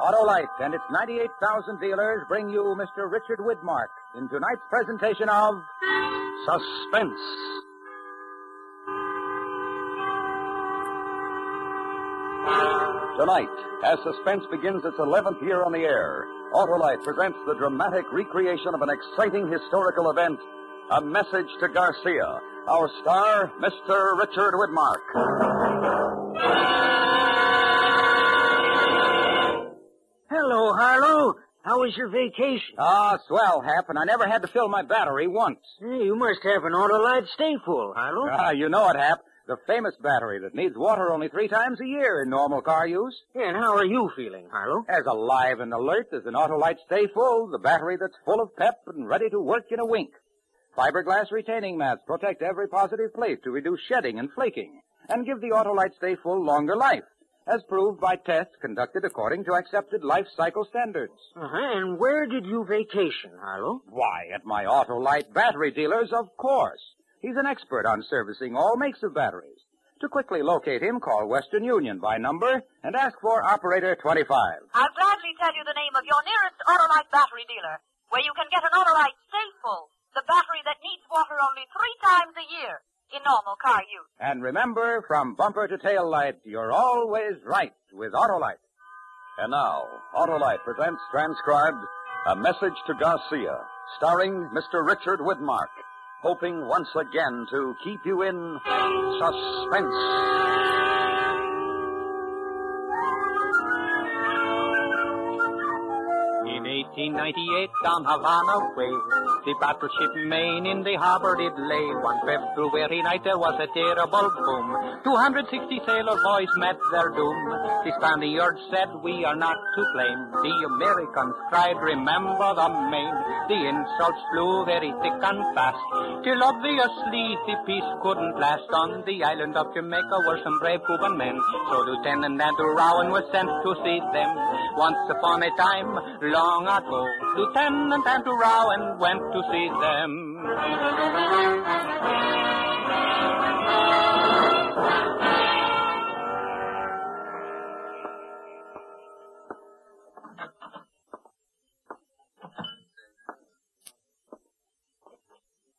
Autolite and its 98,000 dealers bring you Mr. Richard Widmark in tonight's presentation of Suspense. Tonight, as Suspense begins its 11th year on the air, Autolite presents the dramatic recreation of an exciting historical event, A Message to Garcia. Our star, Mr. Richard Widmark. How was your vacation? Ah, swell, Hap, and I never had to fill my battery once. Hey, you must have an Autolite stay full, Harlow. Ah, you know it, Hap. The famous battery that needs water only three times a year in normal car use. and how are you feeling, Harlow? As alive and alert as an Autolite Stay Full, the battery that's full of pep and ready to work in a wink. Fiberglass retaining mats protect every positive plate to reduce shedding and flaking and give the Autolite Stay Full longer life, as proved by tests conducted according to accepted life cycle standards. Uh-huh. And where did you vacation, Harlow? Why, at my Autolite battery dealers, of course. He's an expert on servicing all makes of batteries. To quickly locate him, call Western Union by number and ask for operator 25. I'll gladly tell you the name of your nearest Autolite battery dealer, where you can get an Autolite Stay Full, the battery that needs water only three times a year in normal car use. And remember, from bumper to tail light, you're always right with Autolite. And now, Autolite presents transcribed A Message to Garcia, starring Mr. Richard Widmark, hoping once again to keep you in suspense. 1898, down Havana way, the battleship Maine in the harbor did lay. One February night there was a terrible boom. 260 sailor boys met their doom. The Spaniards said, we are not to blame. The Americans cried, remember the Maine. The insults flew very thick and fast. Till obviously the peace couldn't last. On the island of Jamaica were some brave Cuban men. So Lieutenant Andrew Rowan was sent to see them. Once upon a time, long ago, Lieutenant Andrew Rowan went to see them.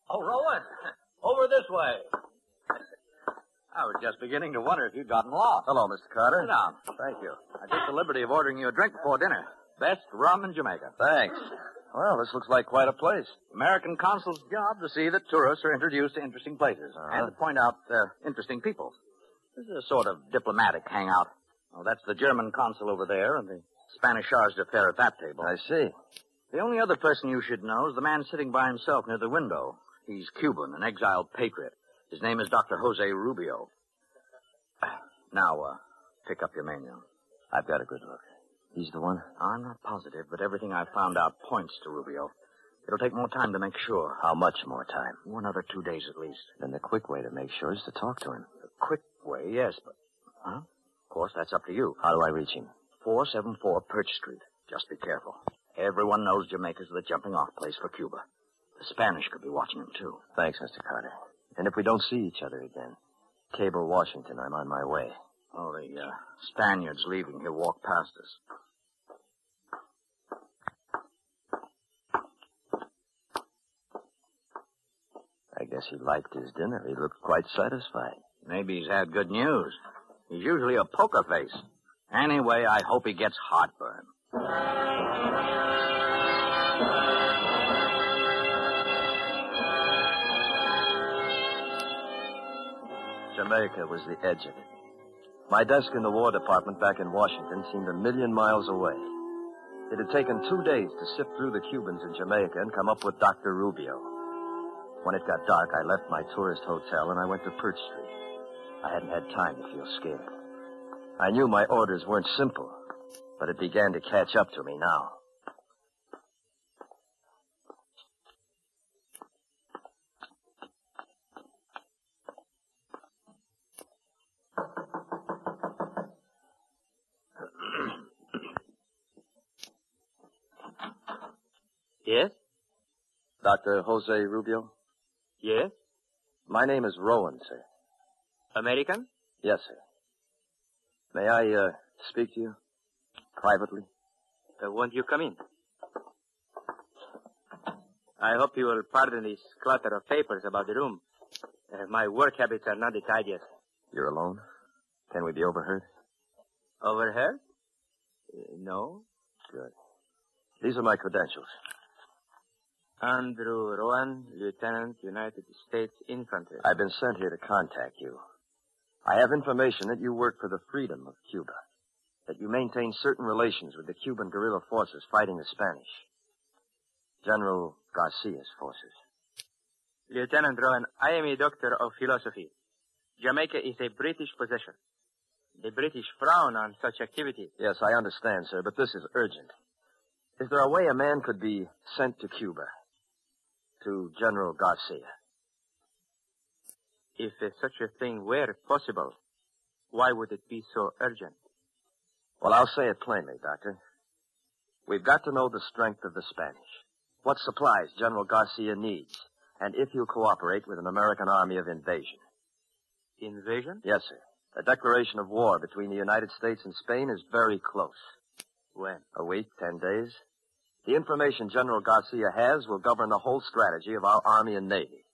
Oh, Rowan, over this way. I was just beginning to wonder if you'd gotten lost. Hello, Mr. Carter. Sit down. Thank you. I took the liberty of ordering you a drink before dinner. Best rum in Jamaica. Thanks. Well, this looks like quite a place. American consul's job to see that tourists are introduced to interesting places Uh-huh. and to point out uh, interesting people. This is a sort of diplomatic hangout. Oh, that's the German consul over there and the Spanish charge d'affaires at that table. I see. The only other person you should know is the man sitting by himself near the window. He's Cuban, an exiled patriot. His name is Dr. Jose Rubio. Now, uh, pick up your menu. I've got a good look. He's the one? I'm not positive, but everything I've found out points to Rubio. It'll take more time to make sure. How much more time? Another two days at least. Then the quick way to make sure is to talk to him. The quick way, yes, but... Huh? Of course, that's up to you. How do I reach him? 474 Perch Street. Just be careful. Everyone knows Jamaica's the jumping off place for Cuba. The Spanish could be watching him, too. Thanks, Mr. Carter. And if we don't see each other again, cable Washington. I'm on my way. Oh, the uh, Spaniard's leaving. He'll walk past us. I guess he liked his dinner. He looked quite satisfied. Maybe he's had good news. He's usually a poker face. Anyway, I hope he gets heartburn. Jamaica was the edge of it. My desk in the War Department back in Washington seemed a million miles away. It had taken two days to sift through the Cubans in Jamaica and come up with Dr. Rubio. When it got dark, I left my tourist hotel and I went to Perch Street. I hadn't had time to feel scared. I knew my orders weren't simple, but it began to catch up to me now. Yes? Dr. Jose Rubio? Yes? My name is Rowan, sir. American? Yes, sir. May I, uh, speak to you? Privately? Uh, won't you come in? I hope you will pardon this clutter of papers about the room. Uh, my work habits are not the tidiest. You're alone? Can we be overheard? Overheard? Uh, no. Good. These are my credentials. Andrew Rowan, Lieutenant, United States Infantry. I've been sent here to contact you. I have information that you work for the freedom of Cuba, that you maintain certain relations with the Cuban guerrilla forces fighting the Spanish. General Garcia's forces. Lieutenant Rowan, I am a doctor of philosophy. Jamaica is a British possession. The British frown on such activity. Yes, I understand, sir, but this is urgent. Is there a way a man could be sent to Cuba? To General Garcia? If uh, such a thing were possible, why would it be so urgent? Well, I'll say it plainly, Doctor. We've got to know the strength of the Spanish. What supplies General Garcia needs, and if he'll cooperate with an American army of invasion. Invasion? Yes, sir. A declaration of war between the United States and Spain is very close. When? A week, ten days. The information General Garcia has will govern the whole strategy of our Army and Navy.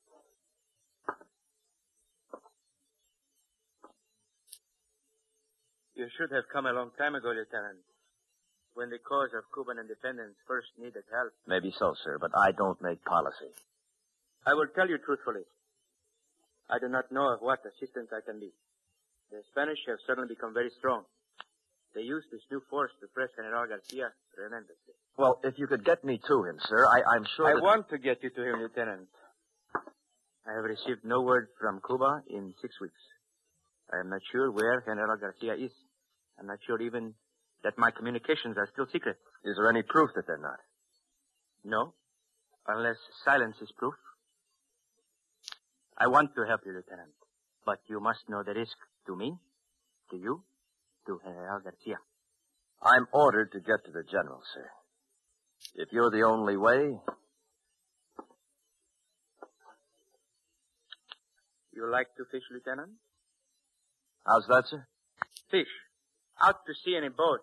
You should have come a long time ago, Lieutenant. When the cause of Cuban independence first needed help. Maybe so, sir, but I don't make policy. I will tell you truthfully. I do not know of what assistance I can be. The Spanish have suddenly become very strong. They used this new force to press General Garcia tremendously. Well, if you could get me to him, sir, I, I'm sure I that... want to get you to him, Lieutenant. I have received no word from Cuba in six weeks. I am not sure where General Garcia is. I'm not sure even that my communications are still secret. Is there any proof that they're not? No, unless silence is proof. I want to help you, Lieutenant, but you must know the risk to me, to you, to Garcia. I'm ordered to get to the general, sir. If you're the only way, You like to fish, Lieutenant? how's that, sir? Fish. Out to sea in a boat.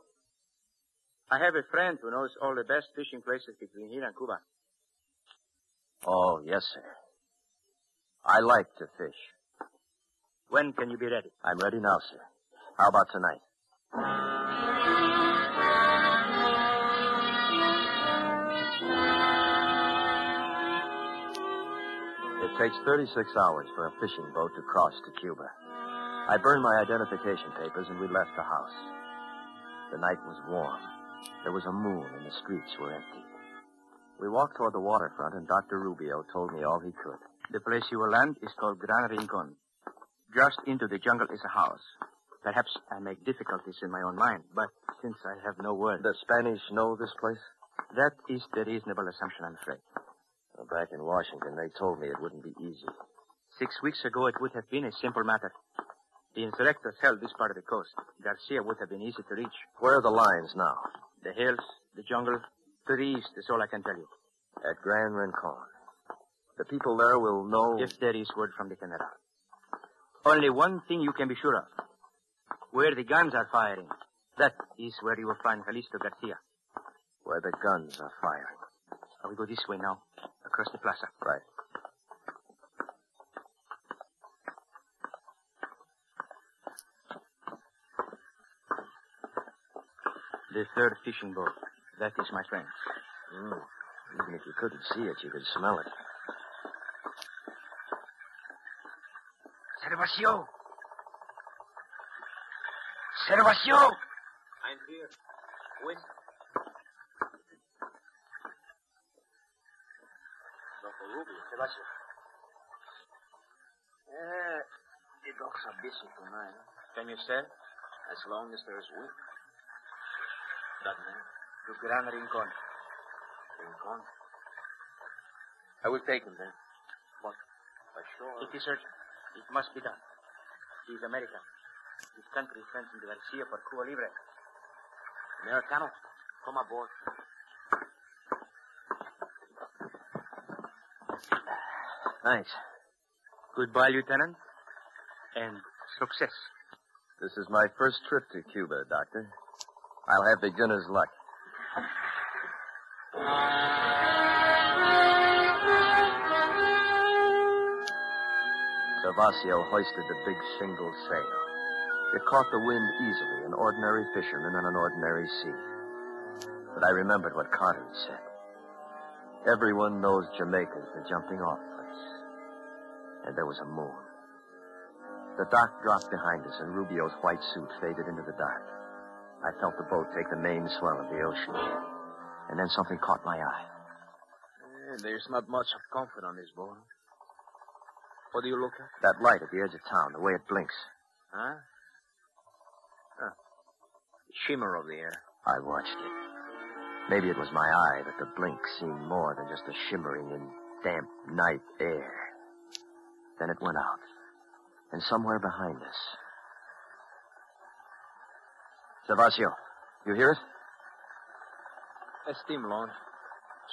I have a friend who knows all the best fishing places between here and Cuba. Oh, yes, sir. I like to fish. When can you be ready? I'm ready now, sir. How about tonight? It takes 36 hours for a fishing boat to cross to Cuba. I burned my identification papers and we left the house. The night was warm. There was a moon and the streets were empty. We walked toward the waterfront and Dr. Rubio told me all he could. The place you will land is called Gran Rincon. Just into the jungle is a house. Perhaps I make difficulties in my own mind, but since I have no word, The Spanish know this place? that is the reasonable assumption, I'm afraid. Well, back in Washington, they told me it wouldn't be easy. Six weeks ago, it would have been a simple matter. The insurrectors held this part of the coast. Garcia would have been easy to reach. Where are the lines now? The hills, the jungle, to the east is all I can tell you. At Gran Rincon. The people there will know. If there is word from the general. Only one thing you can be sure of. Where the guns are firing, that is where you will find Calixto Garcia. Where the guns are firing. I will go this way now, across the plaza. Right. The third fishing boat. That is my friend. Mm. Even if you couldn't see it, you could smell it. Servacio! Servacio! I'm here. Rubio, Sebastian. Eh, the dogs are busy tonight. Can you say? As long as there's wind. That man. To Gran Rincon. Rincon. I will take him then. But, but sure. It is urgent. It must be done. He is American. His country sends him to Garcia for Cuba Libre. Americano, come aboard. Thanks. Goodbye, Lieutenant. And success. This is my first trip to Cuba, Doctor. I'll have beginner's luck. Servasio hoisted the big single sail. It caught the wind easily, an ordinary fisherman on an ordinary sea. But I remembered what Carter had said. Everyone knows Jamaica's the jumping off place. And there was a moon. The dock dropped behind us, and Rubio's white suit faded into the dark. I felt the boat take the main swell of the ocean. And then something caught my eye. Eh, there's not much of comfort on this boat. What do you look at? That light at the edge of town, the way it blinks. Huh? Huh. Shimmer of the air. I watched it. Maybe it was my eye that the blink seemed more than just a shimmering in damp night air. Then it went out. And somewhere behind us. Servasio, you hear it? A steam launch.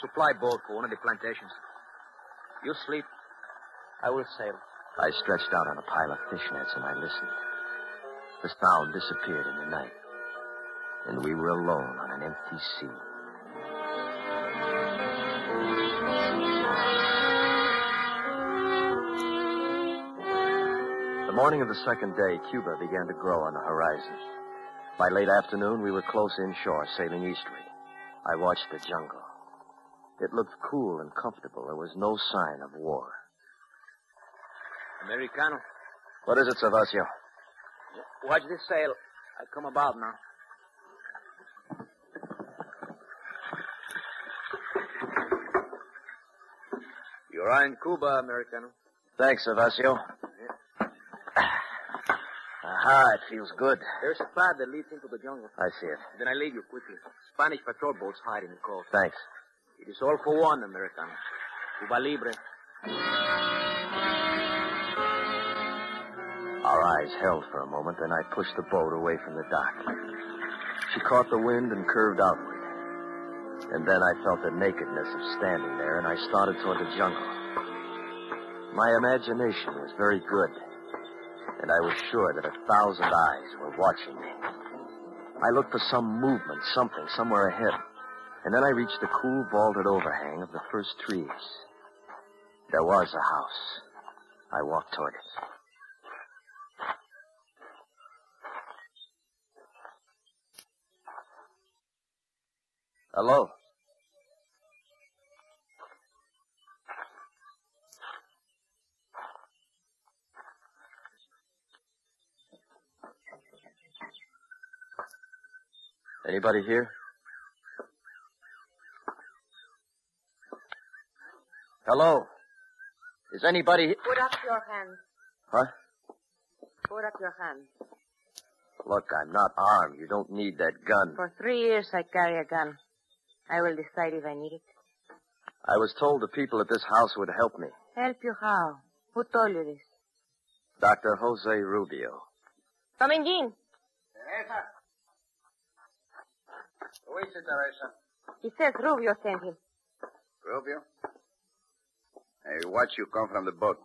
Supply boat for one of the plantations. You sleep. I will sail. I stretched out on a pile of fishnets and I listened. The sound disappeared in the night. And we were alone on an empty sea. The morning of the second day, Cuba began to grow on the horizon. By late afternoon, we were close inshore, sailing eastward. I watched the jungle. It looked cool and comfortable. There was no sign of war. Americano. What is it, Servasio? Watch this sail. I come about now. You're in Cuba, Americano. Thanks, Servasio. Aha, ah, it feels good. There's a path that leads into the jungle. I see it. Then I leave you quickly. Spanish patrol boats hide in the coast. Thanks. It is all for one, Americano. Cuba Libre. Our eyes held for a moment, then I pushed the boat away from the dock. She caught the wind and curved outward. And then I felt the nakedness of standing there, and I started toward the jungle. My imagination was very good, and I was sure that a thousand eyes were watching me. I looked for some movement, something, somewhere ahead. And then I reached the cool vaulted overhang of the first trees. There was a house. I walked toward it. Hello. Anybody here? Hello. Is anybody he- Put up your hands. Huh? Put up your hands. Look, I'm not armed. You don't need that gun. For three years I carry a gun. I will decide if I need it. I was told the people at this house would help me. Help you how? Who told you this? Dr. Jose Rubio. Come in, Jean. Teresa. Who is it, Teresa? He says Rubio sent him. Rubio? I watch you come from the boat.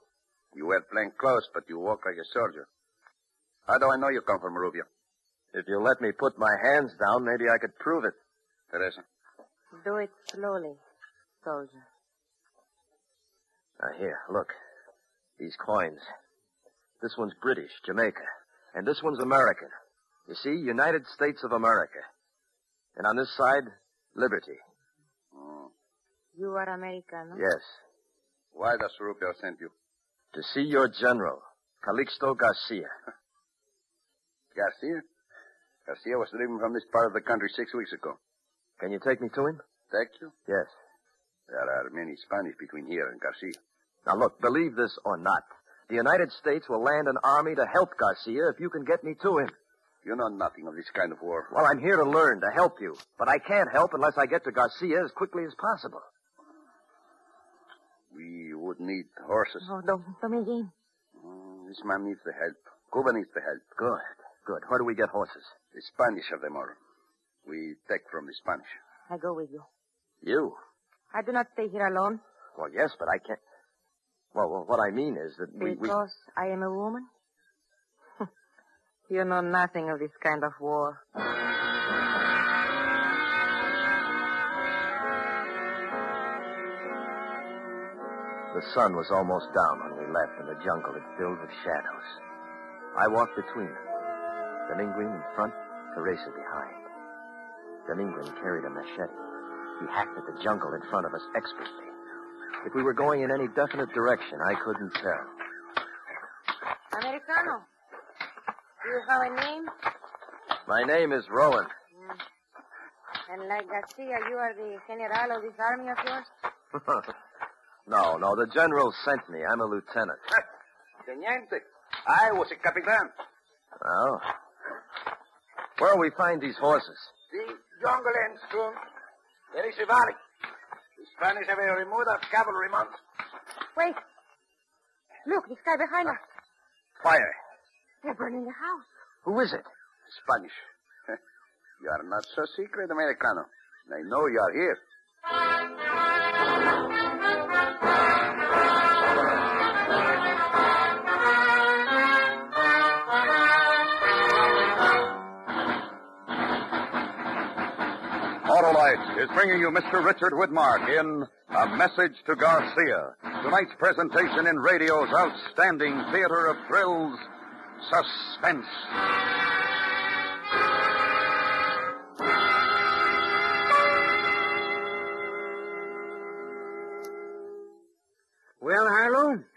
You wear plain clothes, but you walk like a soldier. How do I know you come from Rubio? If you let me put my hands down, maybe I could prove it. Teresa. Do it slowly, soldier. Now, here, look. These coins. This one's British, Jamaica. And this one's American. You see, United States of America. And on this side, Liberty. Oh. You are American, no? Yes. Why does Rubio send you? To see your general, Calixto Garcia. Garcia? Garcia was driven from this part of the country six weeks ago. Can you take me to him? Take you? Yes. There are many Spanish between here and Garcia. Now look, believe this or not, the United States will land an army to help Garcia if you can get me to him. You know nothing of this kind of war. Well, I'm here to learn, to help you. But I can't help unless I get to Garcia as quickly as possible. We would need horses. Oh, don't, don't Jean. Mm, this man needs the help. Cuba needs the help. Good, good. Where do we get horses? The Spanish have them all. We take from the Spanish. I go with you. You? I do not stay here alone Well, yes, but I can't. Well, well what I mean is that we, we... because I am a woman. You know nothing of this kind of war. The sun was almost down when we left, and the jungle had filled with shadows. I walked between them. Dominguez in front, Teresa behind. Dominguez carried a machete. He hacked at the jungle in front of us expertly. If we were going in any definite direction, I couldn't tell. Americano, do you have a name? My name is Rowan. Mm. And like Garcia, you are the general of this army of yours? no, no, the general sent me. I'm a lieutenant. Eh, Teniente, I was a capitan. Well, where'll we find these horses? The jungle ends soon. There is a valley. The Spanish have a remuda of cavalry mounts. Wait. Look, this guy behind us. Fire. They're burning the house. Who is it? Spanish. you are not so secret, Americano. They know you are here. Is bringing you Mr. Richard Widmark in A Message to Garcia. Tonight's presentation in radio's outstanding theater of thrills, Suspense.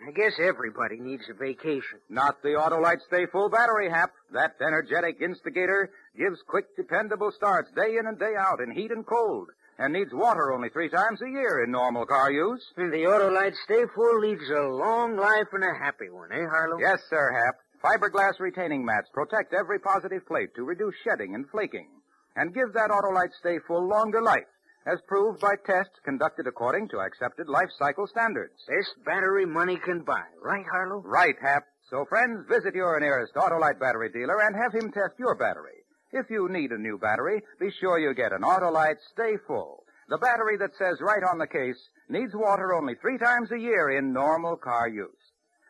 I guess everybody needs a vacation. Not the Autolite Stay Full Battery, Hap. That energetic instigator gives quick, dependable starts day in and day out in heat and cold, and needs water only three times a year in normal car use. And the Autolite Stay Full leads a long life and a happy one, eh, Harlow? Yes, sir, Hap. Fiberglass retaining mats protect every positive plate to reduce shedding and flaking, and give that Autolite Stay Full longer life, as proved by tests conducted according to accepted life cycle standards. Best battery money can buy, right, Harlow? Right, Hap. So, friends, visit your nearest Autolite battery dealer and have him test your battery. If you need a new battery, be sure you get an Autolite Stay Full. The battery that says right on the case needs water only three times a year in normal car use.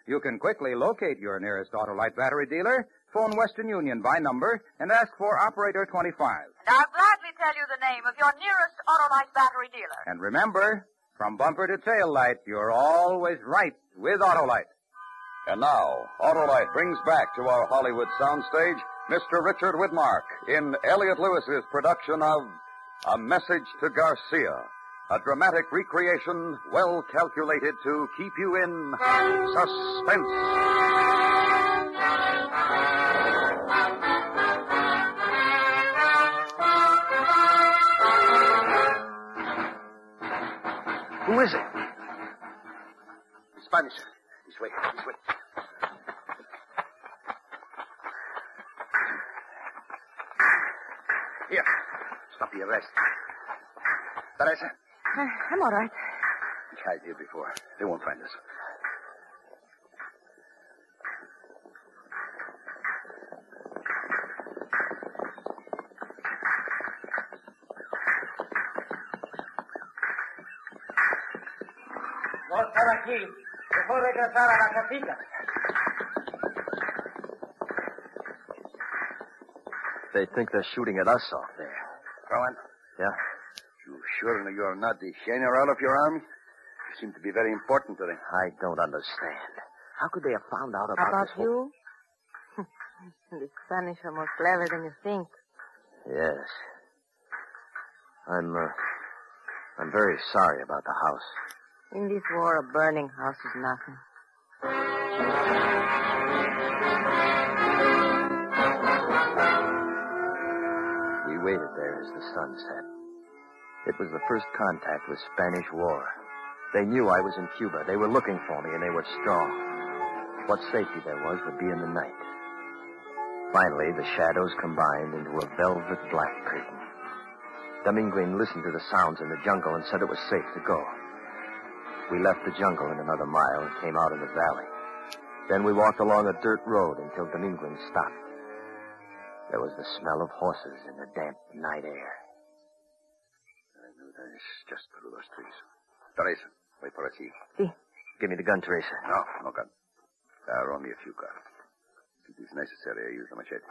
You can quickly locate your nearest Autolite battery dealer, phone Western Union by number, and ask for Operator 25. And I'll gladly tell you the name of your nearest Autolite battery dealer. And remember, from bumper to tail light, you're always right with Autolite. And now, Autolite brings back to our Hollywood soundstage Mr. Richard Widmark in Elliot Lewis's production of A Message to Garcia, a dramatic recreation well calculated to keep you in suspense. Who is it? Spanish. This way, this way. Here. Stop the arrest. Teresa, Uh, I'm all right. we hide here before. They won't find us. Aquí. Mejor regresar a la casita. They think they're shooting at us off there. Rowan, Yeah? you sure you're not the general of your army? You seem to be very important to them. I don't understand. How could they have found out about, About this whole- you? the Spanish are more clever than you think. Yes. I'm, uh, I'm very sorry about the house. In this war, a burning house is nothing. We waited there as the sun set. It was the first contact with Spanish war. They knew I was in Cuba. They were looking for me, and they were strong. What safety there was would be in the night. Finally, the shadows combined into a velvet black curtain. Dominguez listened to the sounds in the jungle and said it was safe to go. We left the jungle in another mile and came out in the valley. Then we walked along a dirt road until Dominguez stopped. There was the smell of horses in the damp night air. I knew that is just through those trees. Teresa, wait for a us here. Give me the gun, Teresa. No, no gun. There are only a few guns. If it is necessary, I use the machete.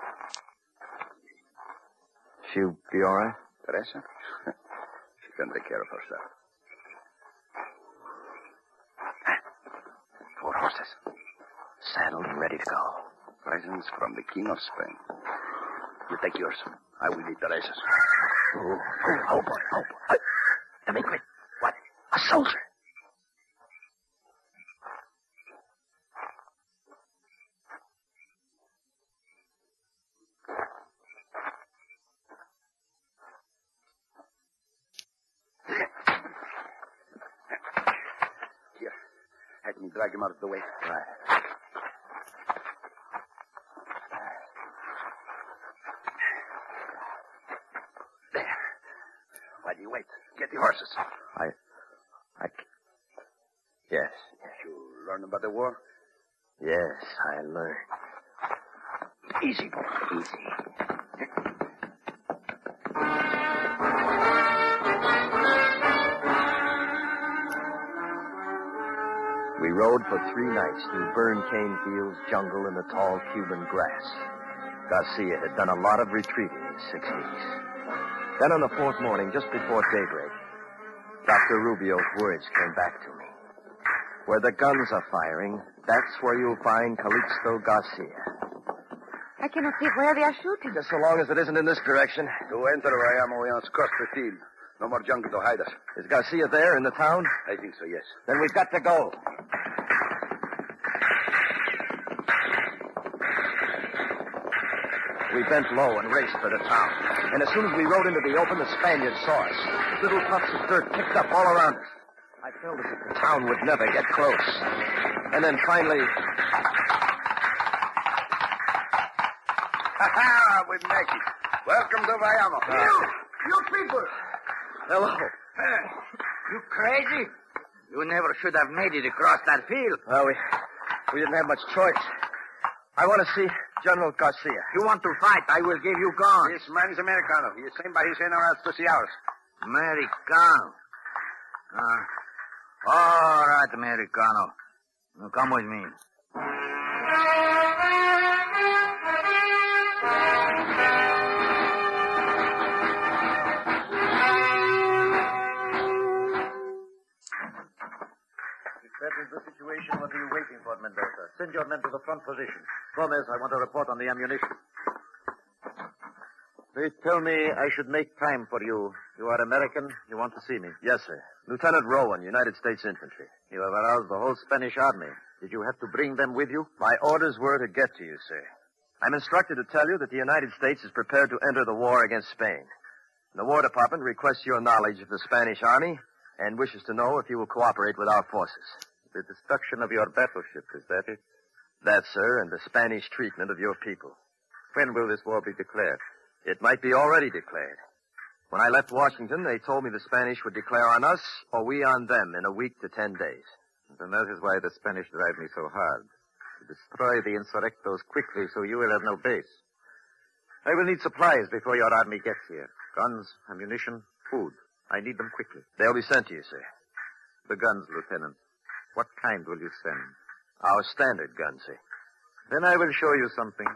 She'll be all right? Teresa? she can take care of herself. Horses. Saddled ready to go. Presents from the King of Spain. You take yours. I will lead Teresa's. Oh, oh, oh boy, oh boy. Let me quit. What? A soldier. Drag him out of the way. Right. There. While you wait, get the horses. I. I. Yes. You learn about the war? Yes, I learned. Easy, boy. Easy. Rode for three nights through burned cane fields, jungle, and the tall Cuban grass. Garcia had done a lot of retreating in six weeks. Then on the fourth morning, just before daybreak, Dr. Rubio's words came back to me. Where the guns are firing, that's where you'll find Calixto Garcia. I cannot see where they are shooting. Just so long as it isn't in this direction. To enter Bayamo, we must cross the field. No more jungle to hide us. Is Garcia there in the town? I think so, yes. Then we've got to go. We bent low and raced for the town. And as soon as we rode into the open, the Spaniards saw us. Little puffs of dirt kicked up all around us. I felt as if the town would never get close. And then finally, Ha ha! We make it. Welcome to Bayamo. Uh, you You people! hello. Uh, you crazy? You never should have made it across that field. Well, we, we didn't have much choice. I want to see General Garcia. You want to fight, I will give you guns. This man is Americano. He is same by his see ours. Americano. Ah. all right, Americano. Now come with me. Is the situation, what are you waiting for, Mendoza? Send your men to the front position. Gomez, I want a report on the ammunition. They tell me I should make time for you. You are American. You want to see me. Yes, sir. Lieutenant Rowan, United States Infantry. You have aroused the whole Spanish army. Did you have to bring them with you? My orders were to get to you, sir. I'm instructed to tell you that the United States is prepared to enter the war against Spain. The War Department requests your knowledge of the Spanish Army and wishes to know if you will cooperate with our forces. The destruction of your battleship, is that it? That, sir, and the Spanish treatment of your people. When will this war be declared? It might be already declared. When I left Washington, they told me the Spanish would declare on us or we on them in a week to ten days. Then that is why the Spanish drive me so hard. To destroy the insurrectos quickly so you will have no base. I will need supplies before your army gets here. Guns, ammunition, food. I need them quickly. They'll be sent to you, sir. The guns, Lieutenant. What kind will you send? Our standard guns, sir. Then I will show you something.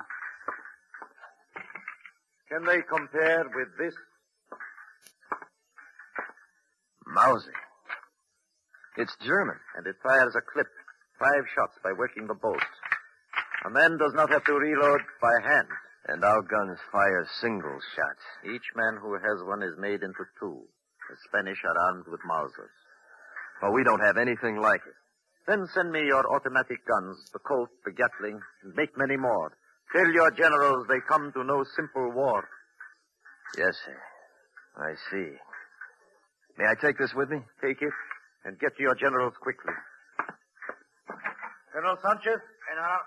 Can they compare with this? Mauser. It's German. And it fires a clip. Five shots by working the bolt. A man does not have to reload by hand. And our guns fire single shots. Each man who has one is made into two. The Spanish are armed with Mausers. But we don't have anything like it. Then send me your automatic guns, the Colt, the Gatling, and make many more. Tell your generals they come to no simple war. Yes, sir. I see. May I take this with me? Take it and get to your generals quickly. General Sanchez? General?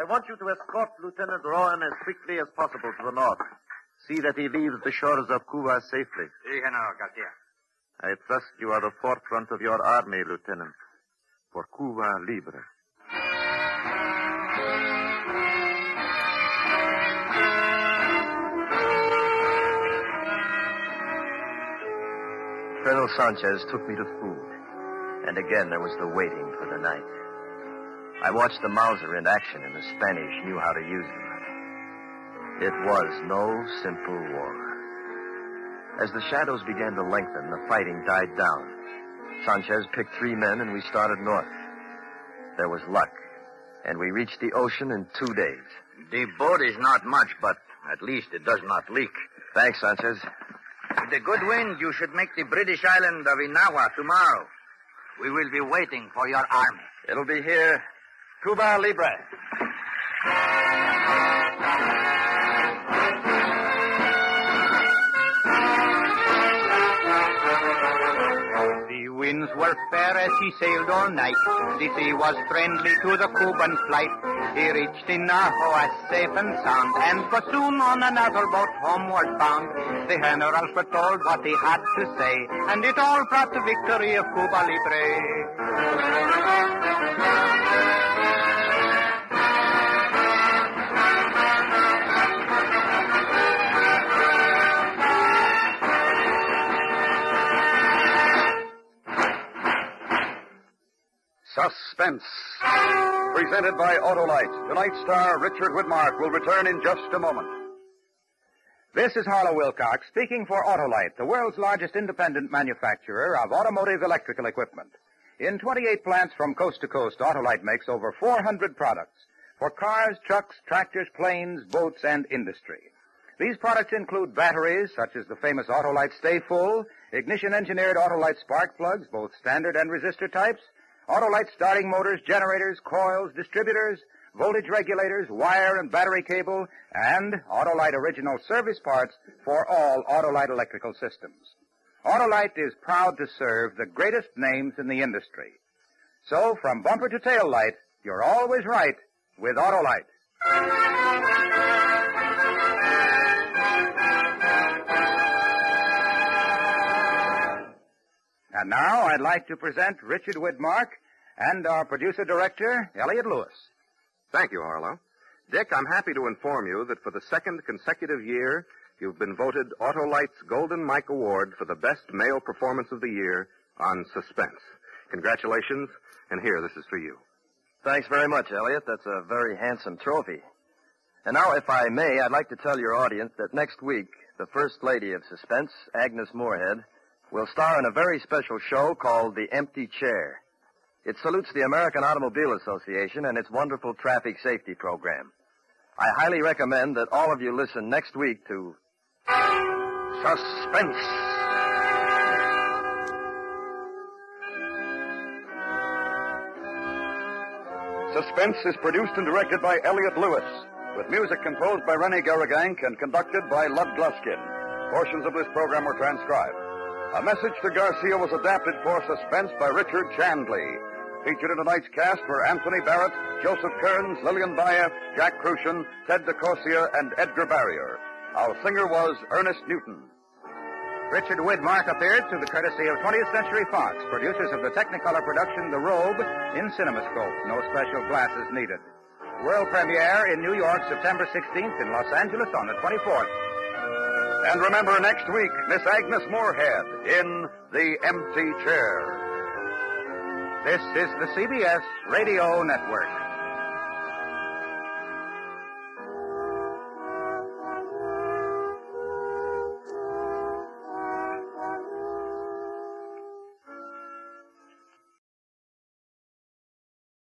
I want you to escort Lieutenant Rowan as quickly as possible to the north. See that he leaves the shores of Cuba safely. Si, General Garcia. I trust you are the forefront of your army, Lieutenant. For Cuba Libre. Colonel Sanchez took me to food. And again there was the waiting for the night. I watched the Mauser in action, and the Spanish knew how to use them. It was no simple war. As the shadows began to lengthen, the fighting died down. Sanchez picked three men, and we started north. There was luck, and we reached the ocean in two days. The boat is not much, but at least it does not leak. Thanks, Sanchez. With the good wind, you should make the British island of Inagua tomorrow. We will be waiting for your army. It'll be here. Cuba Libre. Winds were fair as he sailed all night. The sea was friendly to the Cuban flight. He reached Inagua safe and sound, and was soon on another boat homeward bound. The generals were told what he had to say, and it all brought the victory of Cuba Libre. Suspense. Presented by Autolite. Tonight's star, Richard Widmark, will return in just a moment. This is Harlow Wilcox speaking for Autolite, the world's largest independent manufacturer of automotive electrical equipment. In 28 plants from coast to coast, Autolite makes over 400 products for cars, trucks, tractors, planes, boats, and industry. These products include batteries, such as the famous Autolite Stay Full, ignition engineered Autolite spark plugs, both standard and resistor types, Autolite starting motors, generators, coils, distributors, voltage regulators, wire and battery cable, and Autolite original service parts for all Autolite electrical systems. Autolite is proud to serve the greatest names in the industry. So, from bumper to tail light, you're always right with Autolite. And now I'd like to present Richard Widmark and our producer director, Elliot Lewis. Thank you, Harlow. Dick, I'm happy to inform you that for the second consecutive year, you've been voted Autolite's Golden Mike Award for the best male performance of the year on Suspense. Congratulations, and here, this is for you. Thanks very much, Elliot. That's a very handsome trophy. And now, if I may, I'd like to tell your audience that next week, the First Lady of Suspense, Agnes Moorehead, will star in a very special show called The Empty Chair. It salutes the American Automobile Association and its wonderful traffic safety program. I highly recommend that all of you listen next week to Suspense. Suspense is produced and directed by Elliot Lewis, with music composed by René Garriguenc and conducted by Lud Gluskin. Portions of this program were transcribed. A Message to Garcia was adapted for Suspense by Richard Chandley. Featured in tonight's cast were Anthony Barrett, Joseph Kearns, Lillian Buyeff, Jack Kruschen, Ted de Corsia, and Edgar Barrier. Our singer was Ernest Newton. Richard Widmark appeared through the courtesy of 20th Century Fox, producers of the Technicolor production The Robe in CinemaScope. No special glasses needed. World premiere in New York September 16th, in Los Angeles on the 24th. And remember next week, Miss Agnes Moorehead in The Empty Chair. This is the CBS Radio Network.